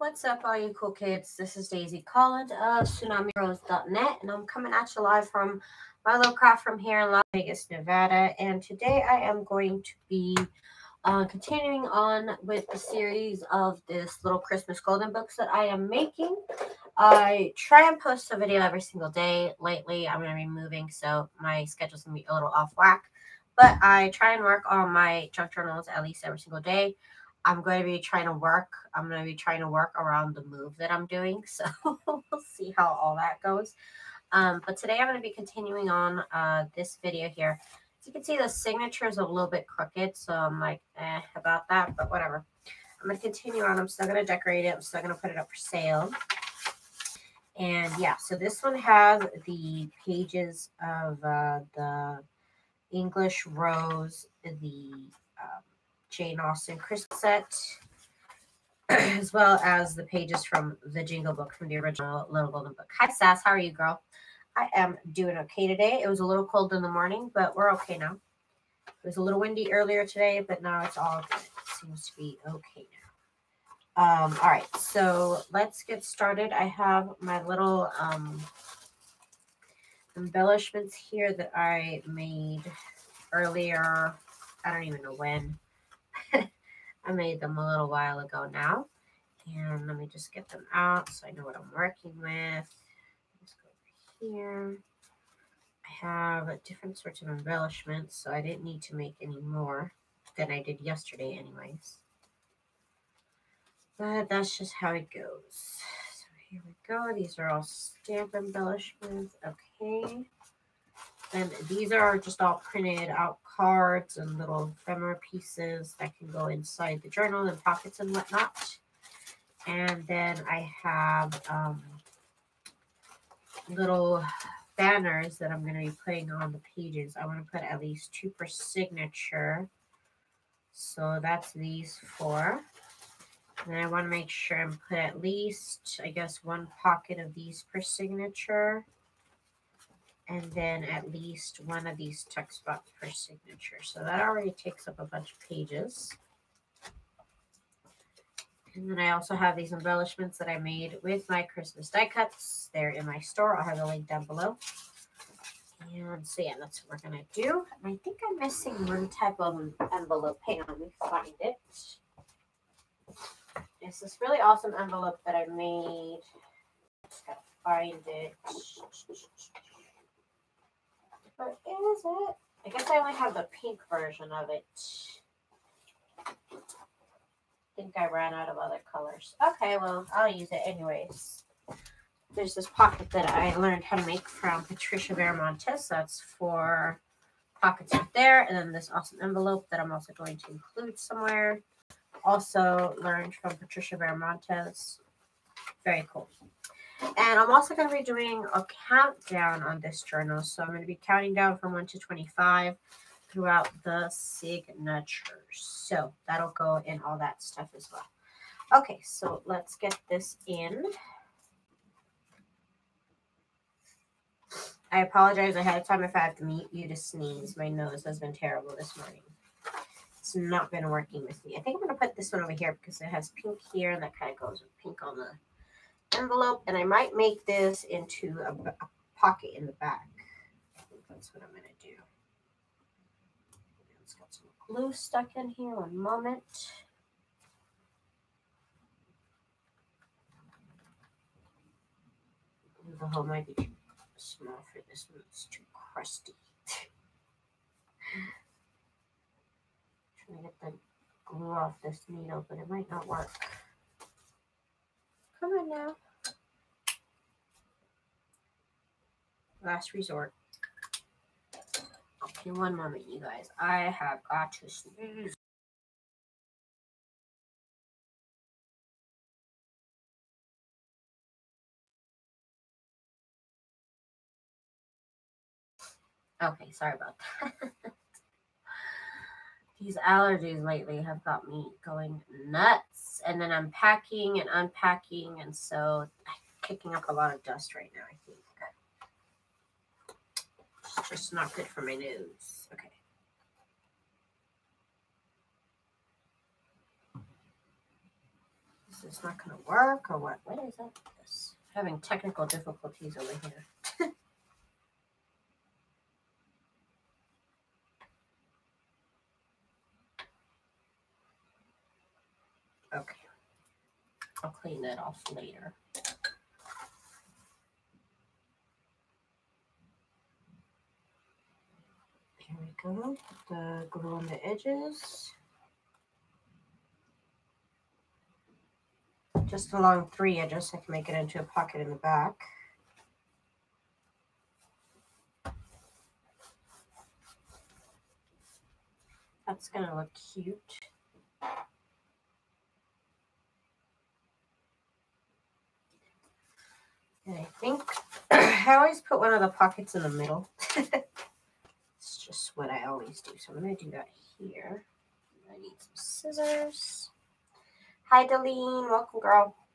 What's up, all you cool kids? This is Daisy Collins of TsunamiRose.net, and I'm coming at you live from my little craft from here in Las Vegas, Nevada. And today I am going to be uh, continuing on with the series of this little Christmas golden books that I am making. I try and post a video every single day. Lately, I'm going to be moving, so my schedule's going to be a little off whack. But I try and work on my junk journals at least every single day. I'm going to be trying to work. I'm going to be trying to work around the move that I'm doing. So we'll see how all that goes. Um, but today I'm going to be continuing on uh, this video here. As you can see, the signature is a little bit crooked. So I'm like, eh, about that, but whatever. I'm going to continue on. I'm still going to decorate it. I'm still going to put it up for sale. And yeah, so this one has the pages of uh, the English Rose, the um, Jane Austen Christmas set, as well as the pages from the Jingle Book from the original Little Golden Book. Hi, Sass. How are you, girl? I am doing okay today. It was a little cold in the morning, but we're okay now. It was a little windy earlier today, but now it's all good. It seems to be okay now. Um, all right, so let's get started. I have my little um, embellishments here that I made earlier. I don't even know when. I made them a little while ago now. And let me just get them out so I know what I'm working with. Let's go over here. I have different sorts of embellishments, so I didn't need to make any more than I did yesterday anyways. But that's just how it goes. So here we go. These are all stamp embellishments. Okay. And these are just all printed out cards and little ephemera pieces that can go inside the journal and pockets and whatnot. And then I have um, little banners that I'm going to be putting on the pages. I want to put at least two per signature. So that's these four. And I want to make sure and put at least, I guess, one pocket of these per signature and then at least one of these text spots per signature. So that already takes up a bunch of pages. And then I also have these embellishments that I made with my Christmas die cuts. They're in my store. I'll have a link down below. And so yeah, that's what we're going to do. And I think I'm missing one type of envelope. Hang on, let me find it. It's this really awesome envelope that I made. Just gotta find it. Where is it? I guess I only have the pink version of it. I think I ran out of other colors. Okay, well, I'll use it anyways. There's this pocket that I learned how to make from Patricia Viramontes. That's for pockets up there. And then this awesome envelope that I'm also going to include somewhere. Also learned from Patricia Viramontes. Very cool. And I'm also going to be doing a countdown on this journal. So I'm going to be counting down from 1 to 25 throughout the signatures. So that'll go in all that stuff as well. Okay, so let's get this in. I apologize ahead of time if I have to meet you to sneeze. My nose has been terrible this morning. It's not been working with me. I think I'm going to put this one over here because it has pink here and that kind of goes with pink on the envelope and I might make this into a, a pocket in the back. That's what I'm going to do. It's got some glue stuck in here. One moment. The hole might be too small for this one. It's too crusty. Trying to get the glue off this needle, but it might not work. Come on now. Last resort. Okay, one moment, you guys. I have got to sneeze. Okay, sorry about that. These allergies lately have got me going nuts. And then I'm packing and unpacking. And so I'm kicking up a lot of dust right now, I think. Just not good for my nose. Okay. This is not going to work or what? What is with this? Having technical difficulties over here. okay. I'll clean that off later. Here we go. Put the glue on the edges. Just along three edges I can make it into a pocket in the back. That's going to look cute. And I think I always put one of the pockets in the middle. just what I always do. So I'm going to do that here. I need some scissors. Hi, Deline. Welcome, girl.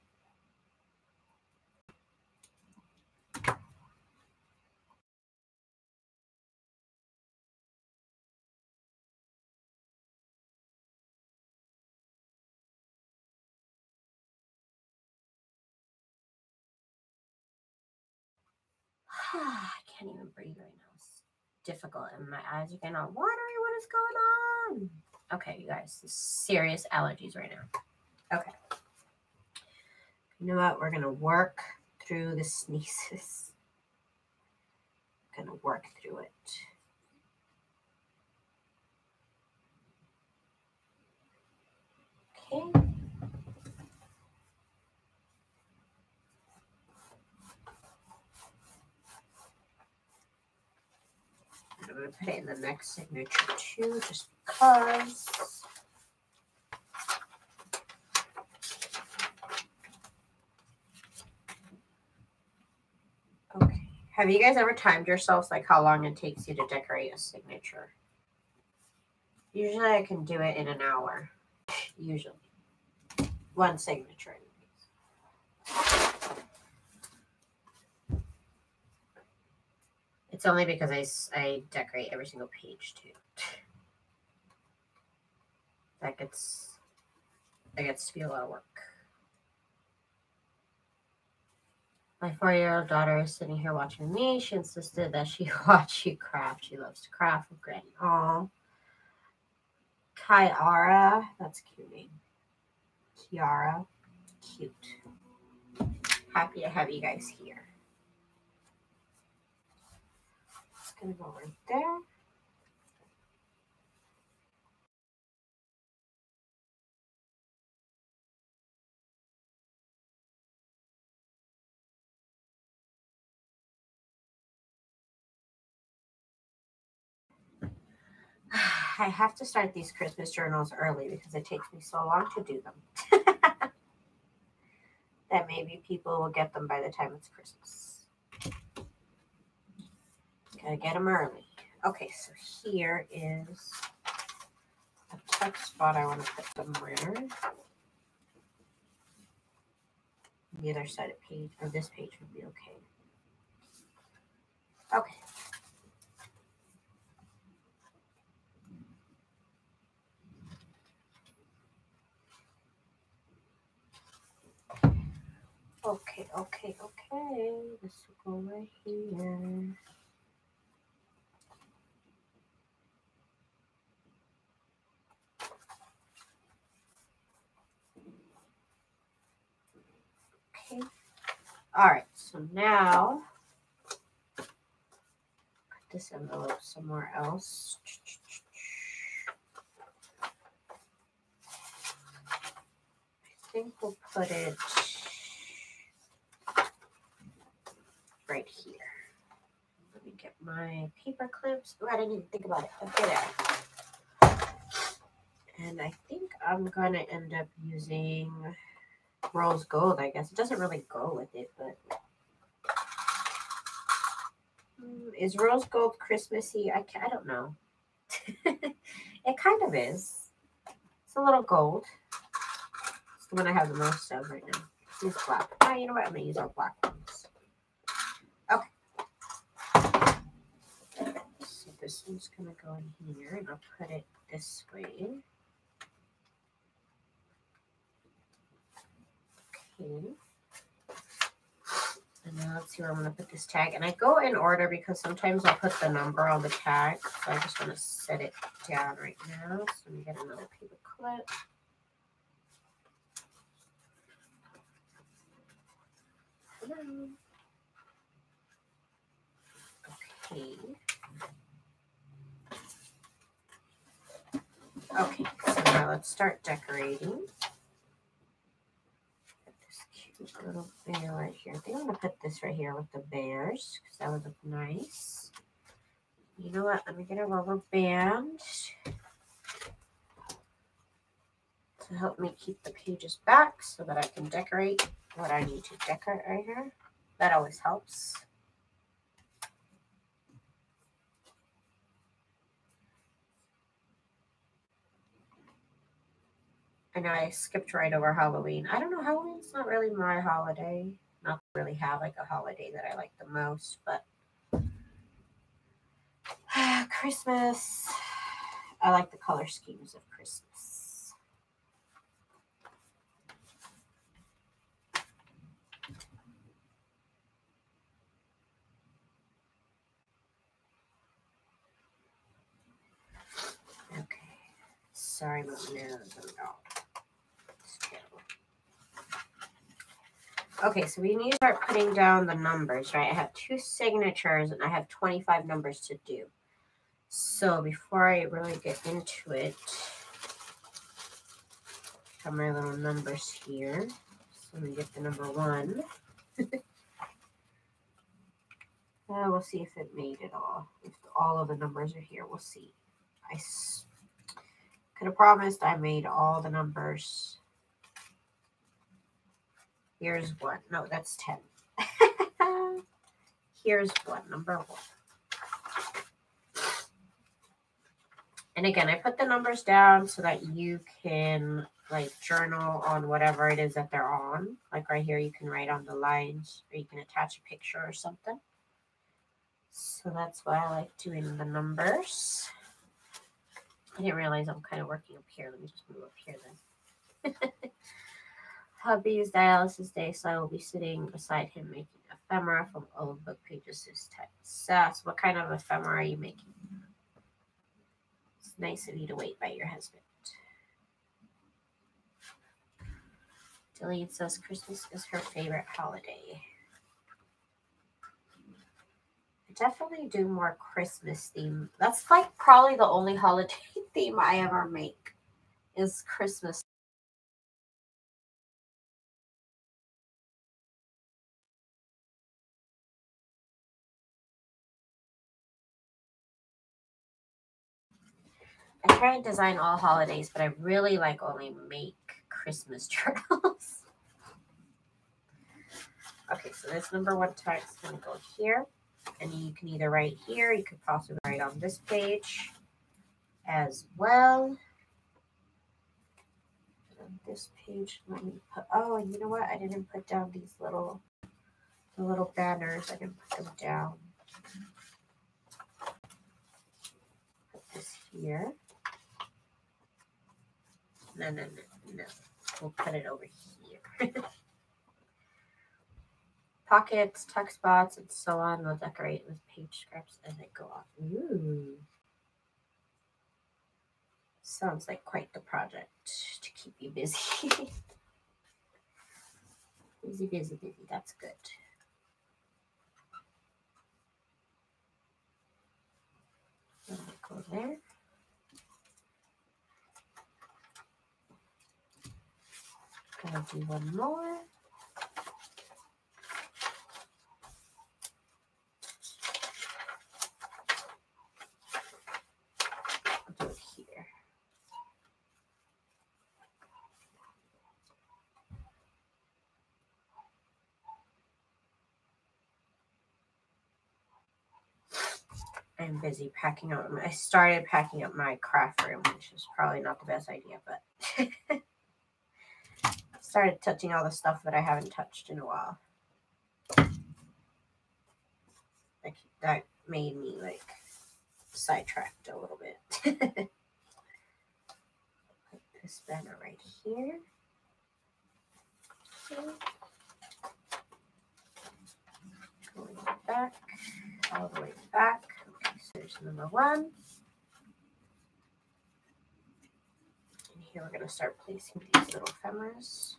Ah. I can't even breathe right now. It's difficult, and my eyes are getting all watery. What is going on? Okay, you guys, serious allergies right now. Okay. You know what? We're going to work through the sneezes. Going to work through it. Okay. I'm going to put it in the next signature too, just because. Okay. Have you guys ever timed yourselves like how long it takes you to decorate a signature? Usually I can do it in an hour. Usually. One signature. It's only because I, I decorate every single page too. that gets that gets to be a lot of work. My four-year-old daughter is sitting here watching me. She insisted that she watch you craft. She loves to craft with Granny. Aw. Kiara. That's a cute name. Kiara. Cute. Happy to have you guys here. Go right there. I have to start these Christmas journals early because it takes me so long to do them. that maybe people will get them by the time it's Christmas. Gotta get them early. Okay, so here is a text spot I want to put somewhere. The other side of page or this page would be okay. Okay. Okay, okay, okay. This will go right here. Okay. All right. So now put this envelope somewhere else. I think we'll put it right here. Let me get my paper clips. Oh, I didn't even think about it. Okay, there. And I think I'm going to end up using rose gold, I guess. It doesn't really go with it, but hmm, is rose gold Christmassy? I, I don't know. it kind of is. It's a little gold. It's the one I have the most of right now. Use black. Oh, you know what? I'm going to use our black ones. Okay. So this one's going to go in here, and I'll put it this way. Okay. And now let's see where I'm going to put this tag. And I go in order because sometimes I'll put the number on the tag. So I just want to set it down right now. So let me get another paper clip. Okay. Okay, so now let's start decorating little bear right here. I think I'm going to put this right here with the bears because that would look nice. You know what? Let me get a rubber band to help me keep the pages back so that I can decorate what I need to decorate right here. That always helps. I know I skipped right over Halloween. I don't know, Halloween's not really my holiday. Not really have like a holiday that I like the most, but Christmas. I like the color schemes of Christmas. Okay. Sorry about my nose. Okay, so we need to start putting down the numbers, right? I have two signatures and I have 25 numbers to do. So before I really get into it, have my little numbers here. So let me get the number one. uh, we'll see if it made it all. If all of the numbers are here, we'll see. I could have promised I made all the numbers Here's one. No, that's 10. Here's one, number one. And again, I put the numbers down so that you can like journal on whatever it is that they're on. Like right here, you can write on the lines or you can attach a picture or something. So that's why I like doing the numbers. I didn't realize I'm kind of working up here. Let me just move up here then. hubby is dialysis day, so I will be sitting beside him making ephemera from old book pages this time. Sass, what kind of ephemera are you making? It's nice of you to wait by your husband. Delete says Christmas is her favorite holiday. I definitely do more Christmas theme. That's like probably the only holiday theme I ever make is Christmas I try and design all holidays, but I really like only make Christmas journals. okay, so this number one text is going to go here. And you can either write here, you could possibly write on this page as well. On this page, let me put, oh, you know what? I didn't put down these little, the little banners. I didn't put them down. Put this here. No, no, no, no. We'll put it over here. Pockets, tuck spots, and so on. We'll decorate with page scraps as they go off. Ooh. Sounds like quite the project to keep you busy. busy, busy, busy. That's good. Go there. Gonna do one more. Do here. I'm busy packing up. I started packing up my craft room, which is probably not the best idea, but started touching all the stuff that I haven't touched in a while. Like that made me like sidetracked a little bit. Put this banner right here. Going back, all the way back. Okay, so there's number one. And here we're going to start placing these little ephemeras.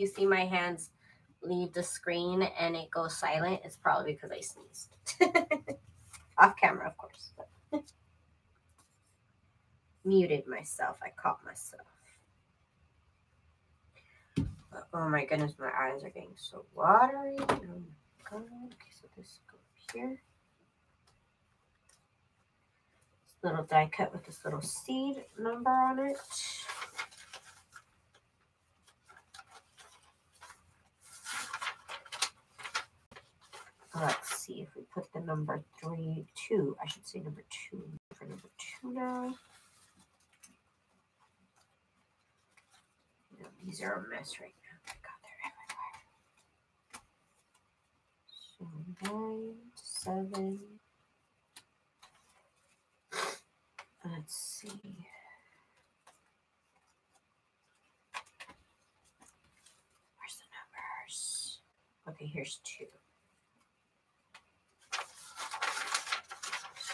You see my hands leave the screen and it goes silent, it's probably because I sneezed. Off camera, of course. Muted myself. I caught myself. Oh my goodness, my eyes are getting so watery. Oh my god. Okay, so this go here. This little die cut with this little seed number on it. Let's see if we put the number three, two, I should say number two for number two now. Know, these are a mess right now. God, they're everywhere. So nine, seven. Let's see. Where's the numbers? Okay, here's two.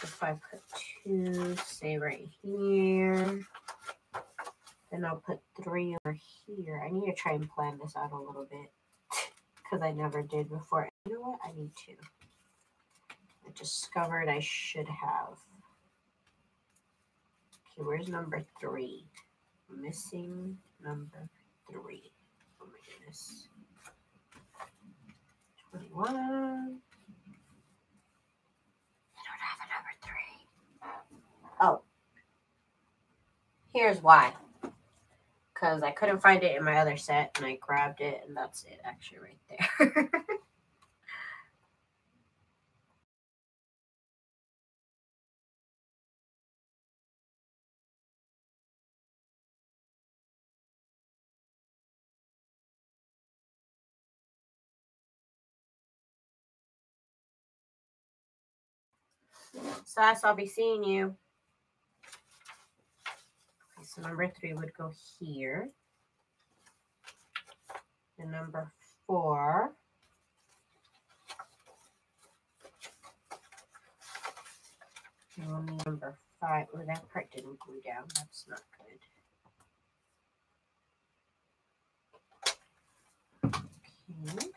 If I put two, say right here, then I'll put three over here. I need to try and plan this out a little bit because I never did before. You know what? I need to. I discovered I should have. Okay, where's number three? missing number three. Oh my goodness. 21. Oh, here's why. Because I couldn't find it in my other set, and I grabbed it, and that's it, actually, right there. Sass, I'll be seeing you. So number three would go here. And number four. And number five. Oh, that part didn't glue down. That's not good. Okay.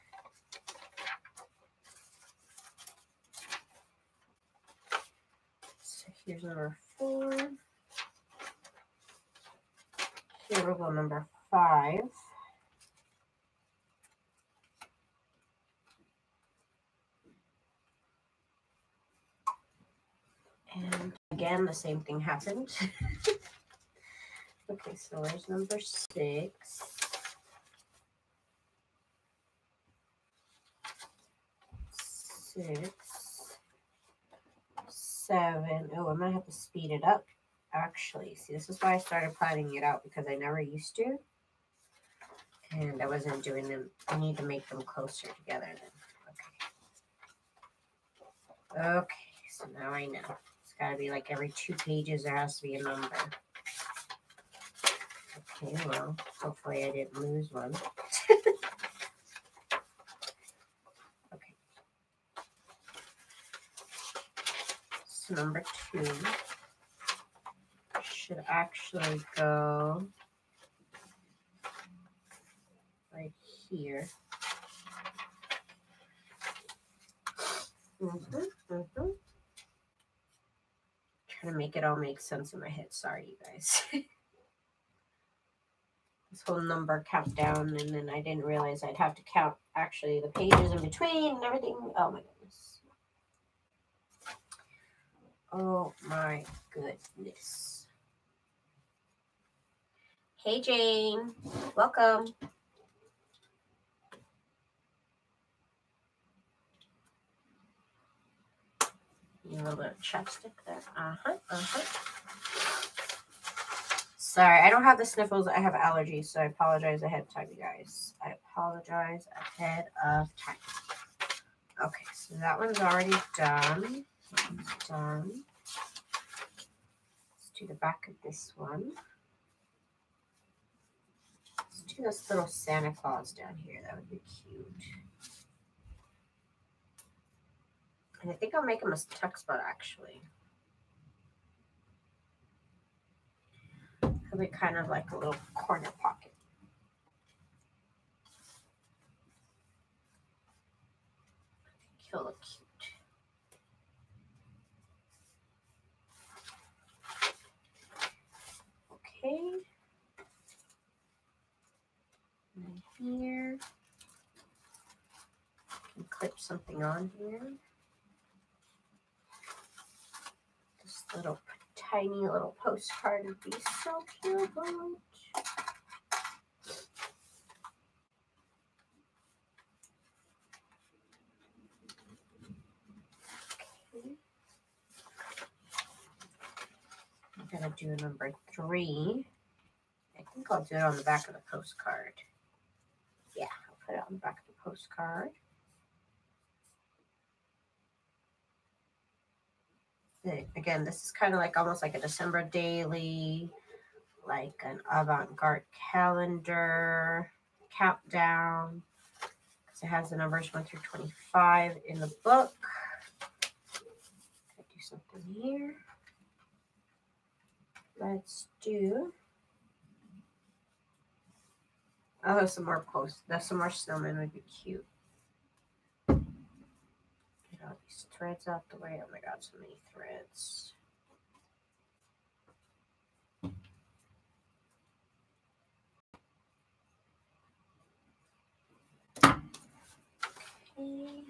So here's number four. Here we go, number five. And again, the same thing happened. okay, so there's number six. Six. Seven. Oh, I might have to speed it up actually. See, this is why I started planning it out because I never used to. And I wasn't doing them. I need to make them closer together then. Okay. Okay, so now I know. It's got to be like every two pages there has to be a number. Okay, well, hopefully I didn't lose one. okay. So number two should actually go right here. Mm -hmm, mm -hmm. Trying to make it all make sense in my head. Sorry, you guys. this whole number countdown, and then I didn't realize I'd have to count actually the pages in between and everything. Oh my goodness. Oh my goodness. Hey, Jane. Welcome. a little bit of chapstick there. Uh-huh, uh-huh. Sorry, I don't have the sniffles. I have allergies, so I apologize ahead of time, you guys. I apologize ahead of time. Okay, so that one's already done. That one's done. Let's do the back of this one. Do this little Santa Claus down here. That would be cute. And I think I'll make him a tuck spot actually. It'll be kind of like a little corner pocket. he'll look cute. Okay. And here. Can clip something on here. This little tiny little postcard would be so cute. I'm gonna do number three. I think I'll do it on the back of the postcard. Put it on the back of the postcard. Again, this is kind of like almost like a December daily, like an advent calendar countdown. It has the numbers 1 through 25 in the book. do something here. Let's do. Oh, some more posts. That's some more snowmen would be cute. Get all these threads out the way. Oh my god, so many threads. Okay.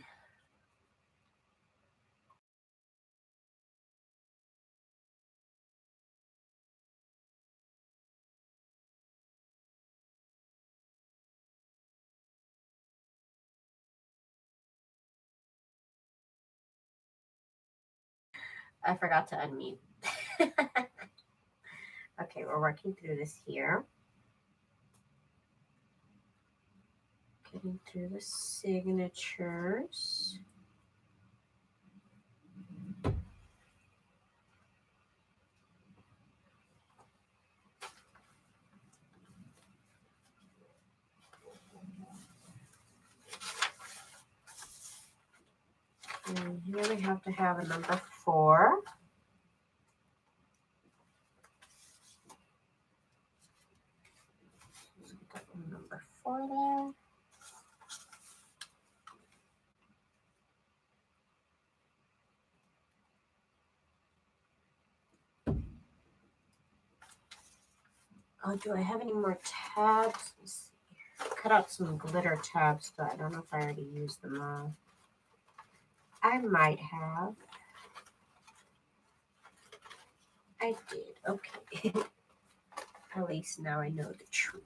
I forgot to unmute. okay, we're working through this here. Getting through the signatures. And here we have to have a number four. Number four there. Oh, do I have any more tabs? Cut out some glitter tabs, but I don't know if I already used them all. I might have. I did. Okay. At least now I know the truth.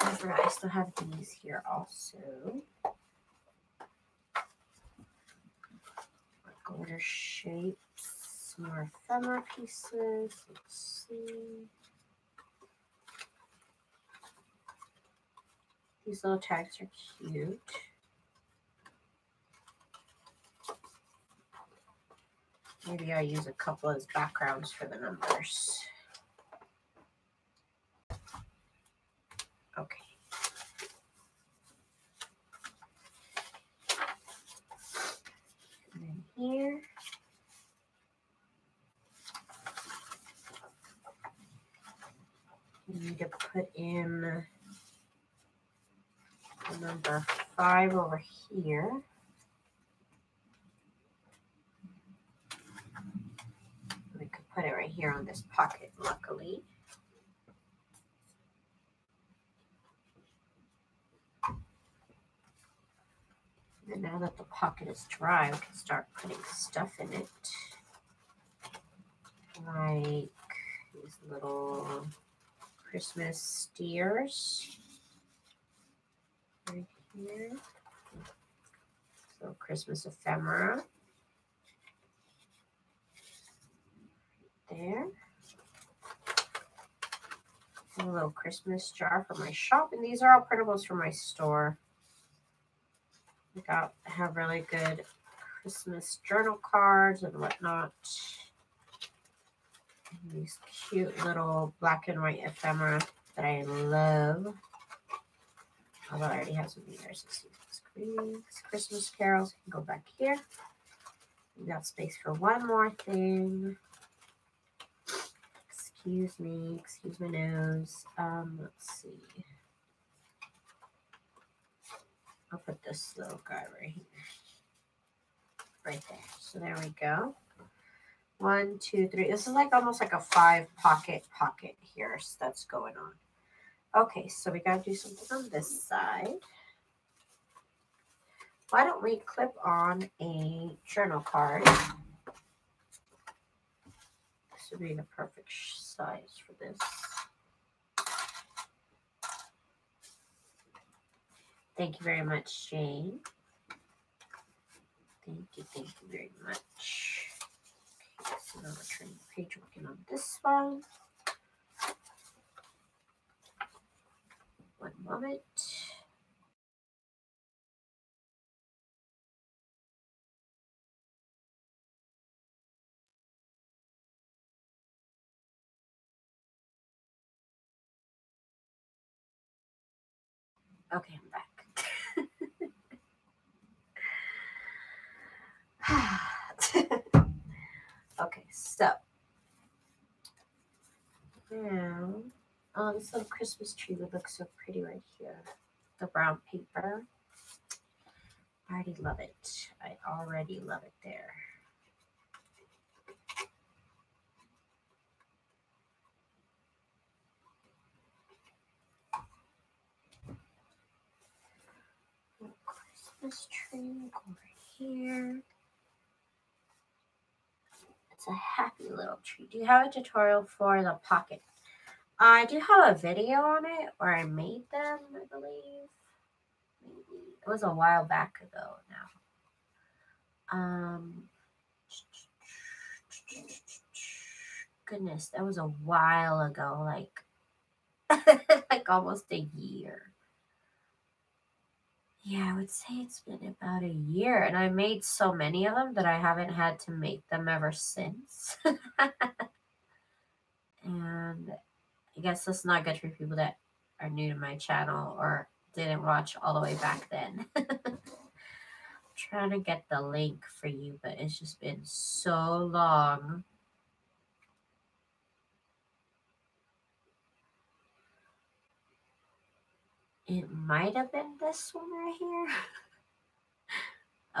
I still have these here also. Glitter shapes, more ephemera pieces. Let's see. These little tags are cute. Maybe I use a couple as backgrounds for the numbers. Okay. And then here. You need to put in number five over here. put it right here on this pocket, luckily. And now that the pocket is dry, we can start putting stuff in it. Like these little Christmas steers right here. So Christmas ephemera. A little Christmas jar for my shop. And these are all printables from my store. I got have really good Christmas journal cards and whatnot. And these cute little black and white ephemera that I love. Although I already have some meters. Christmas carols You can go back here. We got space for one more thing. Excuse me, excuse my nose. Um, let's see. I'll put this little guy right here. Right there. So there we go. One, two, three. This is like almost like a five pocket pocket here so that's going on. Okay, so we got to do something on this side. Why don't we clip on a journal card? Would be the perfect size for this. Thank you very much, Jane. Thank you, thank you very much. Okay, so now we're turning the page working on this one. One moment. Okay, I'm back. okay, so now, um, oh, this little Christmas tree would look so pretty right here. The brown paper. I already love it. I already love it there. Christmas tree, right here. It's a happy little tree. Do you have a tutorial for the pocket? I do have a video on it where I made them, I believe. Maybe. It was a while back ago now. Um, goodness, that was a while ago, like like almost a year. Yeah, I would say it's been about a year, and I made so many of them that I haven't had to make them ever since. and I guess that's not good for people that are new to my channel or didn't watch all the way back then. I'm trying to get the link for you, but it's just been so long. It might have been this one right here.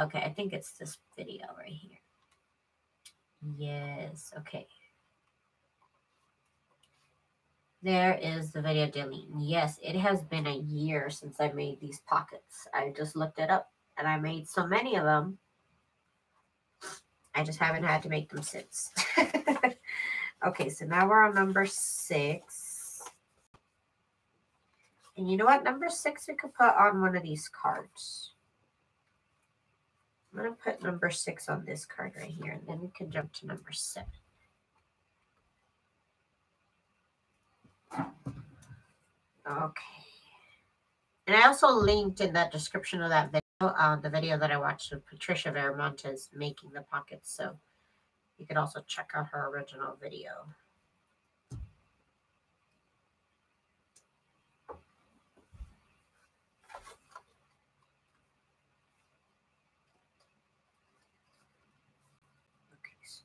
okay, I think it's this video right here. Yes, okay. There is the video deleting. Yes, it has been a year since I made these pockets. I just looked it up and I made so many of them. I just haven't had to make them since. okay, so now we're on number six. And you know what? Number six, we could put on one of these cards. I'm going to put number six on this card right here, and then we can jump to number seven. Okay. And I also linked in that description of that video, uh, the video that I watched of Patricia Viramontes making the pockets. So you could also check out her original video.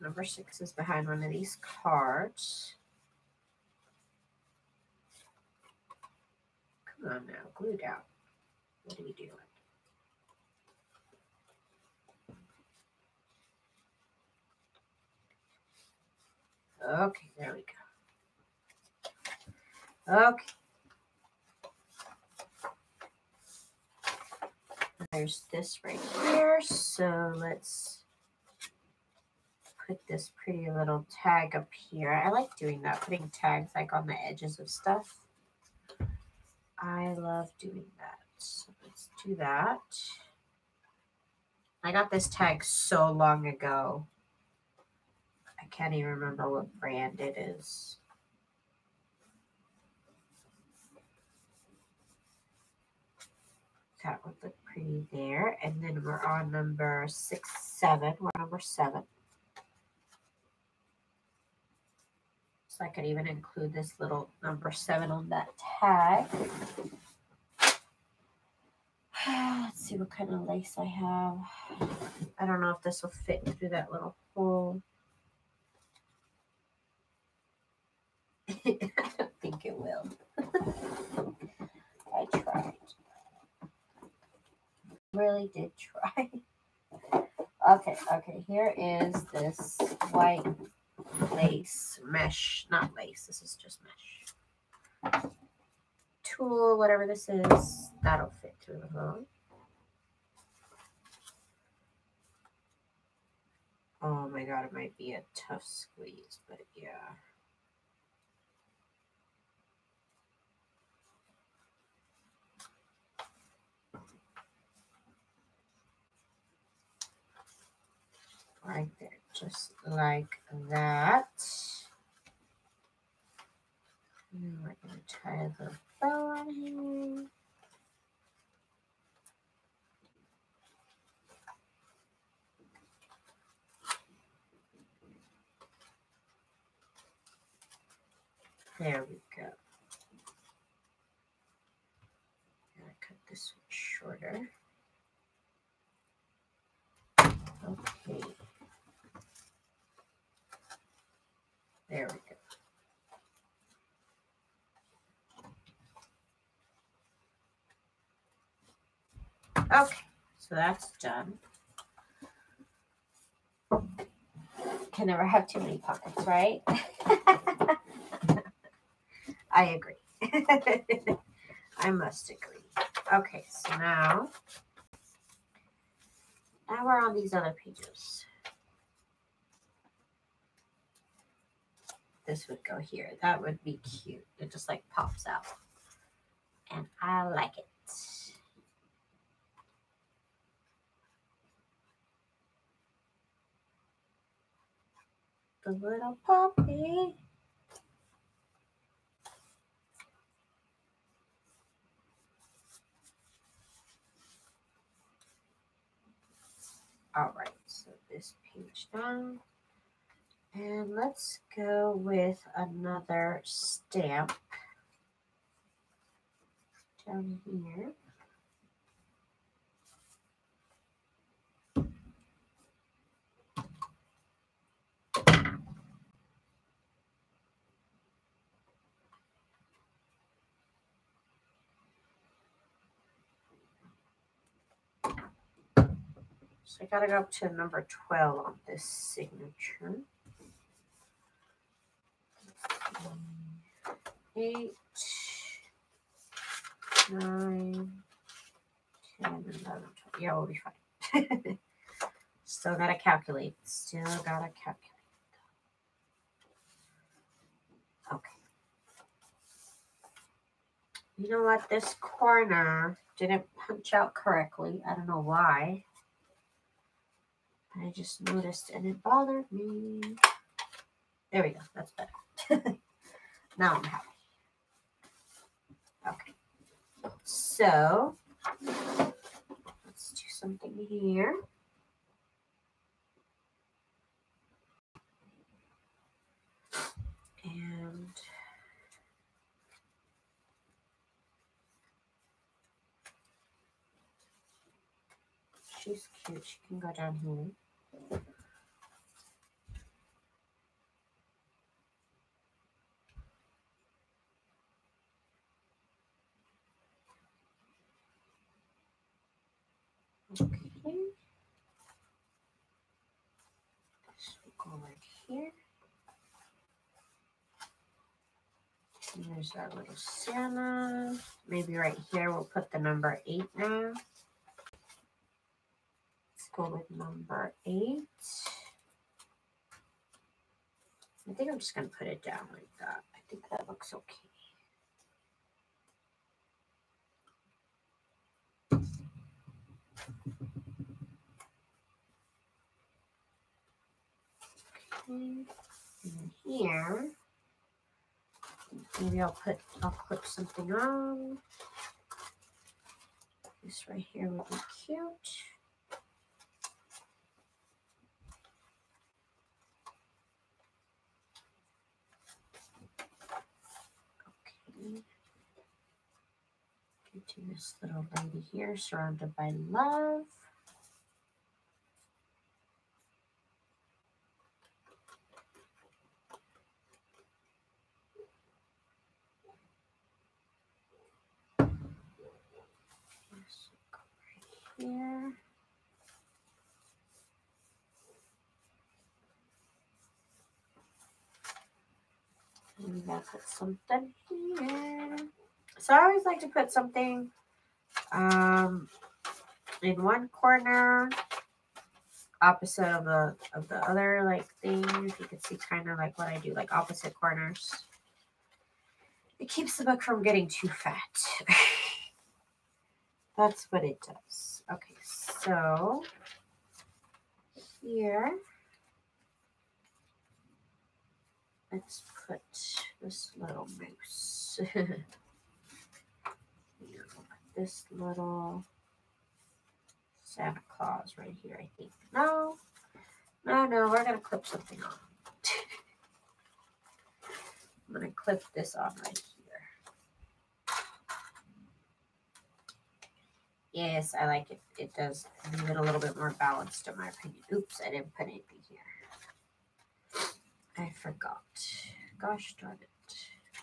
Number six is behind one of these cards. Come on now, glue down. What are we doing? Okay, there we go. Okay. There's this right here. So let's put this pretty little tag up here. I like doing that, putting tags like on the edges of stuff. I love doing that. So let's do that. I got this tag so long ago. I can't even remember what brand it is. That would look pretty there. And then we're on number six, seven. We're number seven. So I could even include this little number seven on that tag. Let's see what kind of lace I have. I don't know if this will fit through that little hole. I don't think it will. I tried. Really did try. Okay, okay, here is this white lace mesh, not lace, this is just mesh. Tulle, whatever this is, that'll fit through the. Oh my god, it might be a tough squeeze, but yeah. right there, just like that. And we're going to tie the bow on here. There we go. Gotta cut this one shorter. Okay. There we go. Okay, so that's done. Can never have too many pockets, right? I agree. I must agree. Okay, so now, now we're on these other pages. This would go here. That would be cute. It just like pops out. And I like it. The little puppy. All right, so this page down. And let's go with another stamp down here. So I got to go up to number 12 on this signature eight, nine, 10, 11, 12. Yeah, we'll be fine. Still got to calculate. Still got to calculate. Okay. You know what? This corner didn't punch out correctly. I don't know why. I just noticed and it bothered me. There we go. That's better. now I'm happy. Okay. So let's do something here. And she's cute. She can go down here. Okay. This will go right here. And there's our little Santa. Maybe right here we'll put the number eight now. Let's go with number eight. I think I'm just going to put it down like that. I think that looks okay. And here, maybe I'll put, I'll clip something on. This right here would be cute. Okay. Get to this little lady here, surrounded by love. Here. And I put something here. So I always like to put something um, in one corner opposite of the of the other like thing. You can see kind of like what I do, like opposite corners. It keeps the book from getting too fat. That's what it does. Okay, so here, let's put this little moose. this little Santa Claus right here, I think. No, no, no, we're going to clip something on. I'm going to clip this on right Yes, I like it. It does leave it a little bit more balanced, in my opinion. Oops, I didn't put anything here. I forgot. Gosh darn it.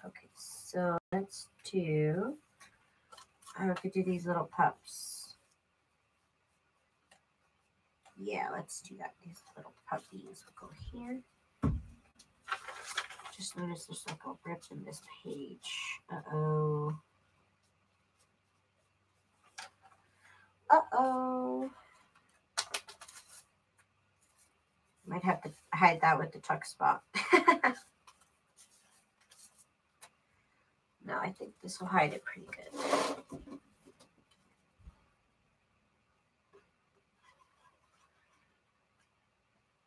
Okay, so let's do. I could do these little pups. Yeah, let's do that. These little puppies will go here. Just notice there's like a rip in this page. Uh Uh-oh. Might have to hide that with the tuck spot. no, I think this will hide it pretty good.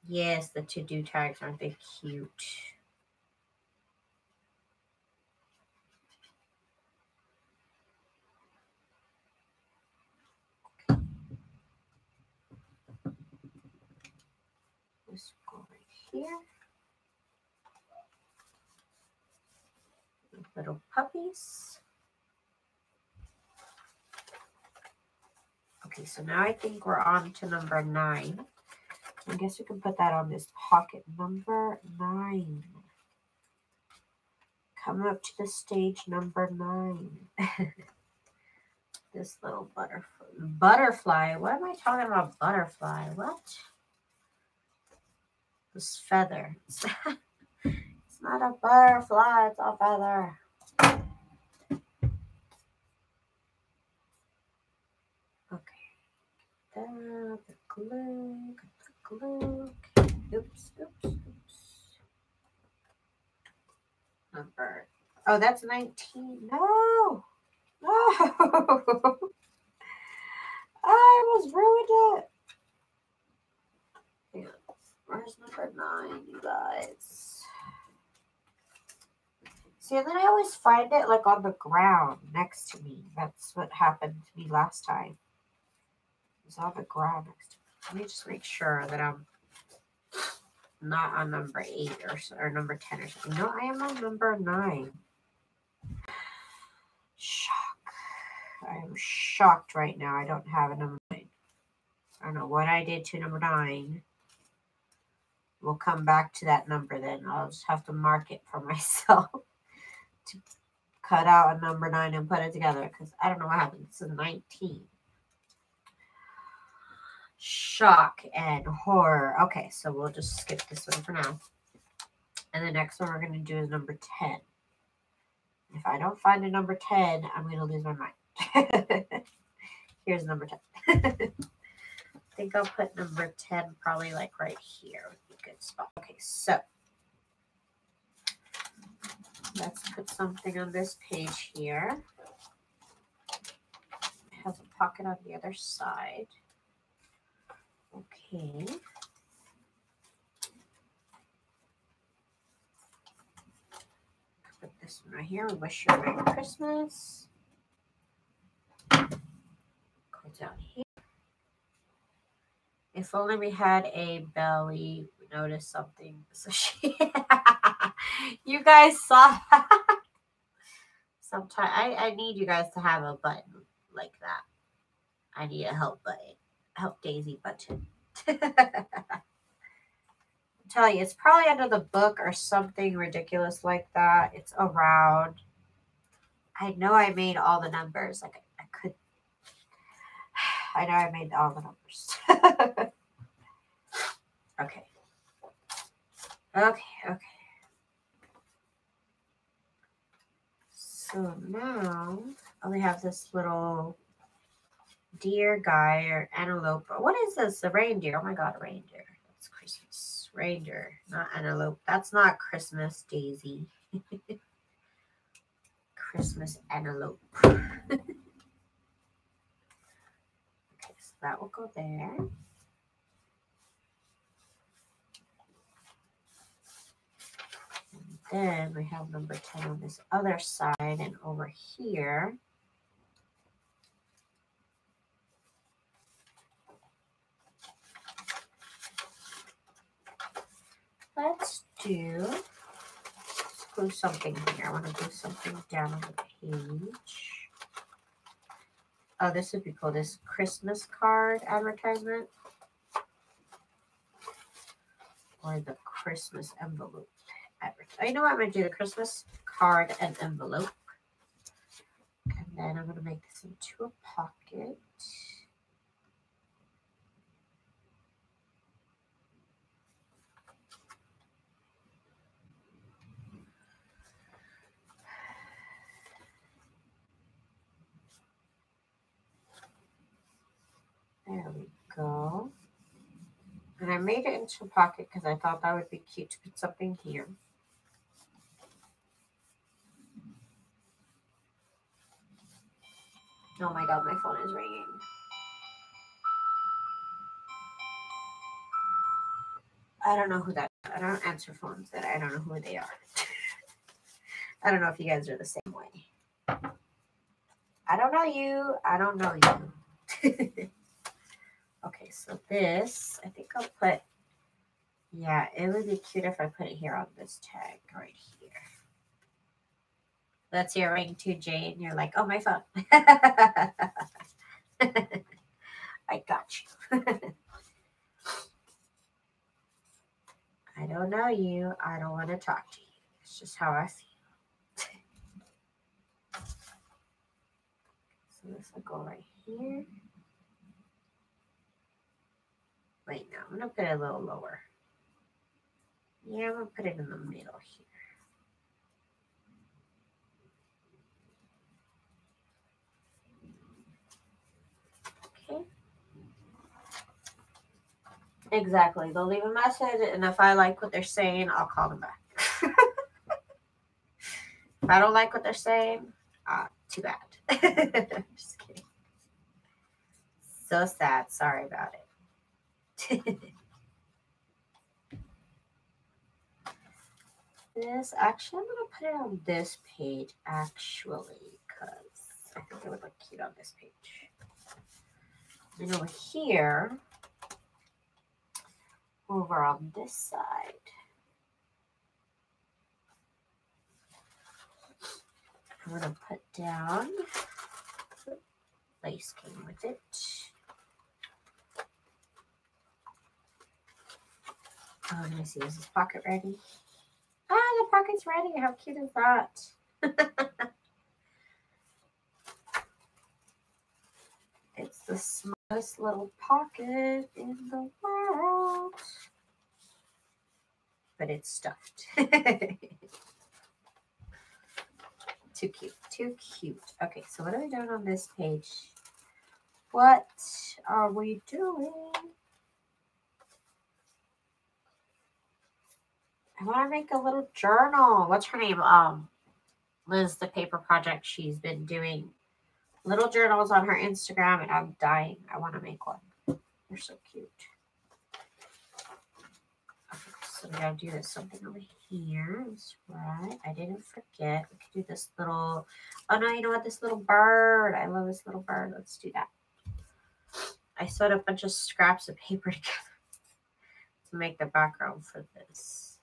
Yes, the to-do tags aren't they cute? Here. Little puppies. Okay, so now I think we're on to number nine. I guess we can put that on this pocket. Number nine. Come up to the stage number nine. this little butterfly. Butterfly. What am I talking about? Butterfly. What? This feather. it's not a butterfly, it's a feather. Okay. the glue, the glue. Oops, oops, oops. Number. Oh, that's 19. No. No. I almost ruined it. Where's number nine, you guys? See, and then I always find it like on the ground next to me. That's what happened to me last time. It's on the ground next to me. Let me just make sure that I'm not on number eight or, or number 10 or something. No, I am on number nine. Shock. I am shocked right now. I don't have a number nine. I don't know what I did to number nine. We'll come back to that number then. I'll just have to mark it for myself to cut out a number nine and put it together because I don't know what happened. It's a 19. Shock and horror. Okay, so we'll just skip this one for now. And the next one we're going to do is number 10. If I don't find a number 10, I'm going to lose my mind. Here's number 10. I think I'll put number 10 probably like right here good spot. Okay, so let's put something on this page here. It has a pocket on the other side. Okay. Put this one right here. Wish you a Merry Christmas. Go down here. If only we had a belly, noticed something. So she, you guys saw. Sometimes I, I need you guys to have a button like that. I need a help button, help Daisy button. tell you, it's probably under the book or something ridiculous like that. It's around. I know I made all the numbers. Like I, I could. I know I made all the numbers. okay. Okay. Okay. So now we have this little deer guy or antelope. What is this? A reindeer. Oh my god, a reindeer. That's Christmas. Reindeer, not antelope. That's not Christmas daisy. Christmas antelope. okay, so that will go there. Then we have number 10 on this other side and over here. let's do let's glue something here. I want to do something down on the page. Oh, this would be cool. This Christmas card advertisement. Or the Christmas envelope. Oh, you know what? I'm going to do the Christmas card and envelope. And then I'm going to make this into a pocket. There we go. And I made it into a pocket because I thought that would be cute to put something here. Oh my god, my phone is ringing. I don't know who that I don't answer phones that I don't know who they are. I don't know if you guys are the same way. I don't know you. I don't know you. Okay, so this, I think I'll put, yeah, it would be cute if I put it here on this tag right here. That's your ring too, Jane. And you're like, oh, my phone. I got you. I don't know you. I don't want to talk to you. It's just how I feel. so this will go right here. Wait, no, I'm going to put it a little lower. Yeah, I'm going to put it in the middle here. Okay. Exactly. They'll leave a message, and if I like what they're saying, I'll call them back. if I don't like what they're saying, uh, too bad. Just kidding. So sad. Sorry about it. this actually, I'm gonna put it on this page actually, because I think it would look cute on this page. And over here, over on this side, I'm gonna put down lace came with it. Oh, let me see. Is this pocket ready? Ah, the pocket's ready. How cute is that? it's the smallest little pocket in the world. But it's stuffed. too cute. Too cute. Okay, so what are we doing on this page? What are we doing? I want to make a little journal. What's her name? Um, Liz, the paper project. She's been doing little journals on her Instagram, and I'm dying. I want to make one. They're so cute. So we gotta do this something over here. That's right. I didn't forget. We could do this little. Oh no, you know what? This little bird. I love this little bird. Let's do that. I sewed a bunch of scraps of paper together to make the background for this.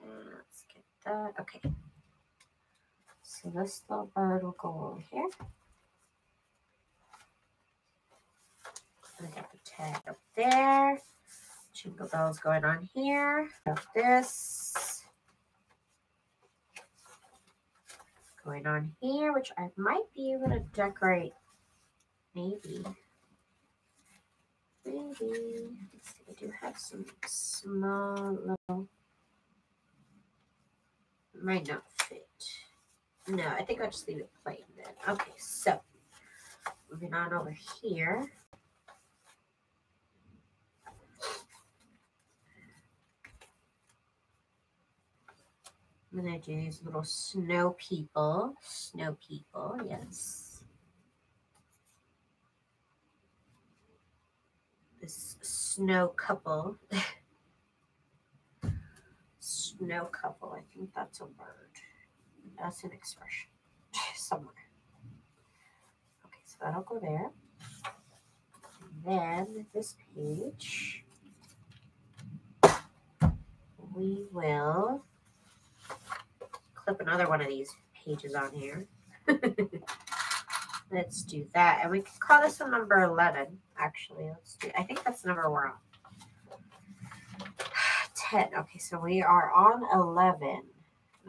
And let's get that. Okay. So this little bird will go over here. I got the tag up there. Jingle bells going on here. Got this going on here, which I might be able to decorate. Maybe. Maybe. Let's see, I do have some small little. Might not fit. No, I think I'll just leave it plain then. Okay, so moving on over here. I'm gonna do these little snow people. Snow people, yes. This snow couple. snow couple, I think that's a word. That's an expression somewhere. Okay, so that'll go there. And then this page, we will clip another one of these pages on here. Let's do that. And we can call this one number 11, actually. Let's do, I think that's the number we're on. 10. Okay, so we are on 11. And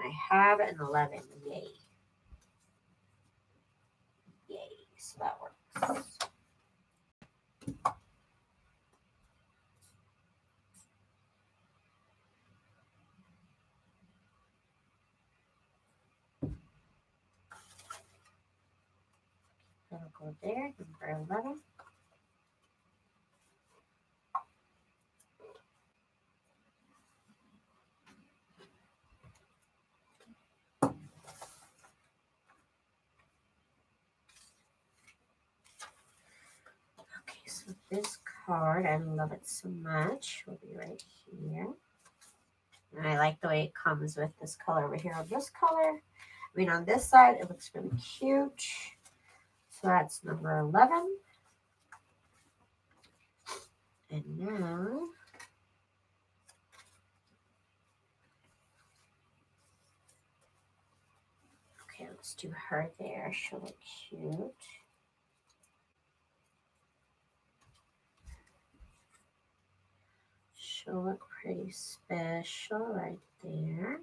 I have an 11. Yay. Yay. So that works. That'll go there, number 11. Okay, so this card, I love it so much, will be right here. And I like the way it comes with this color over here on this color. I mean, on this side, it looks really cute. So that's number 11. And now, okay, let's do her there. She'll look cute. She'll look pretty special right there.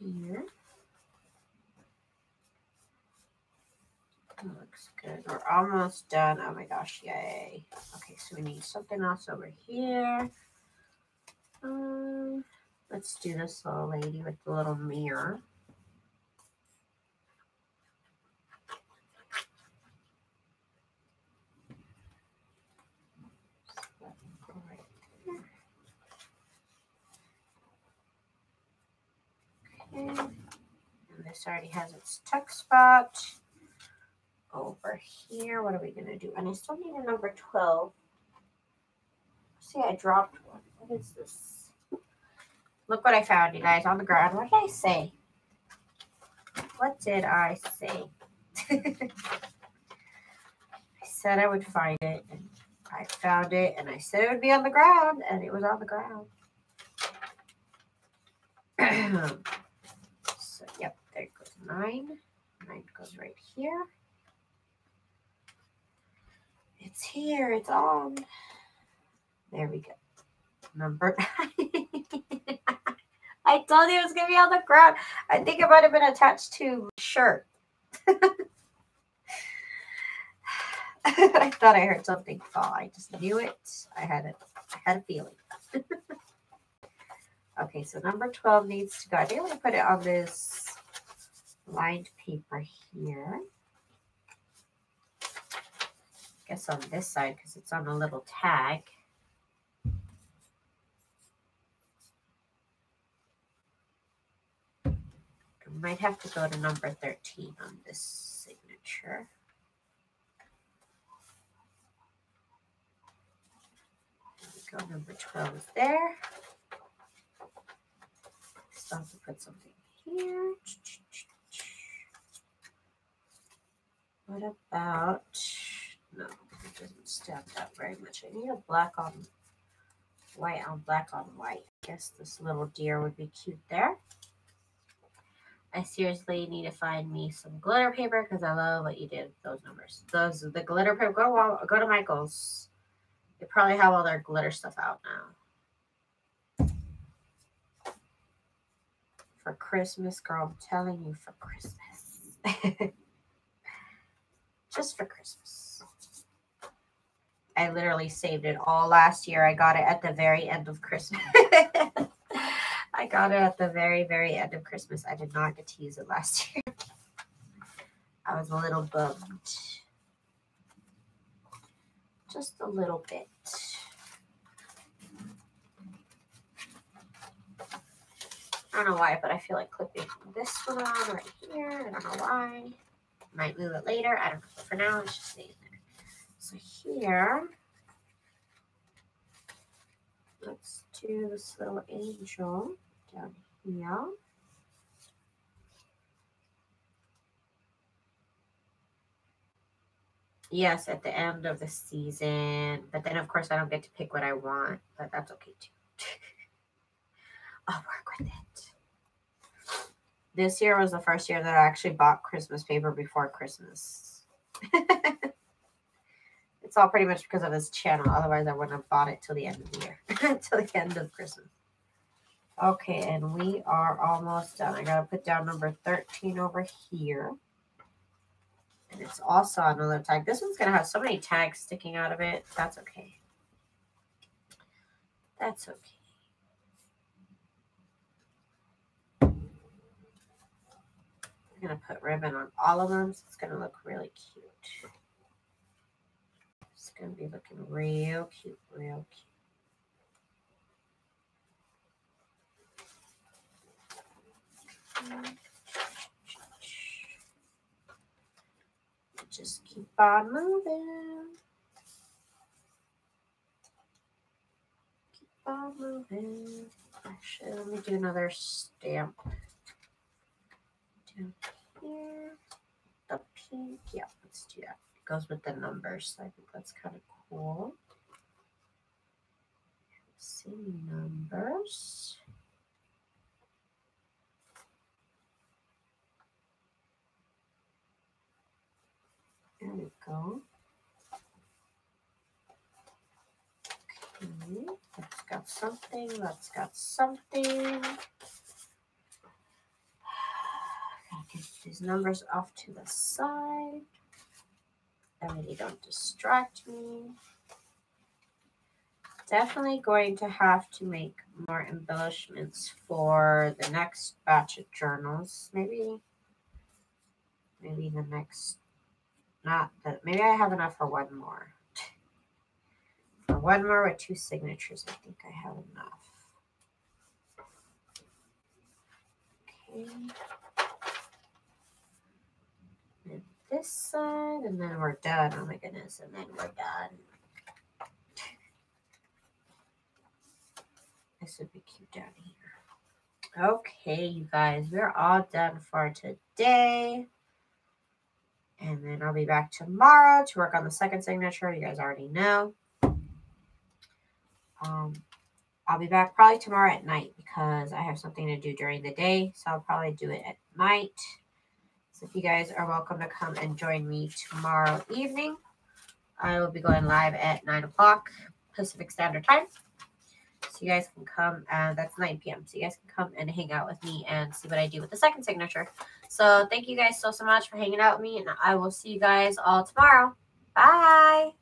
Here. Looks good. We're almost done. Oh my gosh, yay. Okay, so we need something else over here. Um, let's do this little lady with the little mirror. Okay. And this already has its tuck spot. Over here, what are we going to do? And I still need a number 12. See, I dropped one. What is this? Look what I found, you guys, on the ground. What did I say? What did I say? I said I would find it, and I found it, and I said it would be on the ground, and it was on the ground. so, yep, there goes nine. Nine goes right here. It's here. It's on. There we go. Number I told you it was going to be on the ground. I think it might have been attached to shirt. I thought I heard something fall. I just knew it. I had it. I had a feeling. okay, so number 12 needs to go. I I'm going to put it on this lined paper here. I guess on this side because it's on a little tag. I might have to go to number 13 on this signature. There we go. Number 12 is there. Still have to put something here. What about, no, it doesn't stand out very much. I need a black on white on black on white. I guess this little deer would be cute there. I seriously need to find me some glitter paper because I love what you did with those numbers. Those the glitter paper. Go go to Michael's. They probably have all their glitter stuff out now. For Christmas, girl, I'm telling you for Christmas. Just for Christmas. I literally saved it all last year. I got it at the very end of Christmas. I got it at the very, very end of Christmas. I did not get to use it last year. I was a little bummed. Just a little bit. I don't know why, but I feel like clipping this one on right here. I don't know why. Might move it later. I don't know. For now, it's just staying there. So here, let's do this little angel down here. Yes, at the end of the season. But then, of course, I don't get to pick what I want, but that's okay too. I'll work with it. This year was the first year that I actually bought Christmas paper before Christmas. it's all pretty much because of this channel. Otherwise, I wouldn't have bought it till the end of the year, till the end of Christmas. Okay, and we are almost done. I got to put down number 13 over here. And it's also another tag. This one's to have so many tags sticking out of it. That's okay. That's okay. Going to put ribbon on all of them. So it's going to look really cute. It's going to be looking real cute, real cute. Just keep on moving. Keep on moving. Actually, let me do another stamp. Here. The pink. Yeah, let's do that. It goes with the numbers. So I think that's kind of cool. See numbers. There we go. Okay, that's got something, that's got something. These numbers off to the side. That way they don't distract me. Definitely going to have to make more embellishments for the next batch of journals. Maybe, maybe the next not that. Maybe I have enough for one more. For one more with two signatures, I think I have enough. Okay. And this side, and then we're done. Oh my goodness, and then we're done. This would be cute down here. Okay, you guys, we're all done for today. And then I'll be back tomorrow to work on the second signature. You guys already know. Um, I'll be back probably tomorrow at night because I have something to do during the day. So I'll probably do it at night. So if you guys are welcome to come and join me tomorrow evening, I will be going live at 9 o'clock Pacific Standard Time. So you guys can come, and that's 9 p.m. So you guys can come and hang out with me and see what I do with the second signature. So thank you guys so, so much for hanging out with me, and I will see you guys all tomorrow. Bye.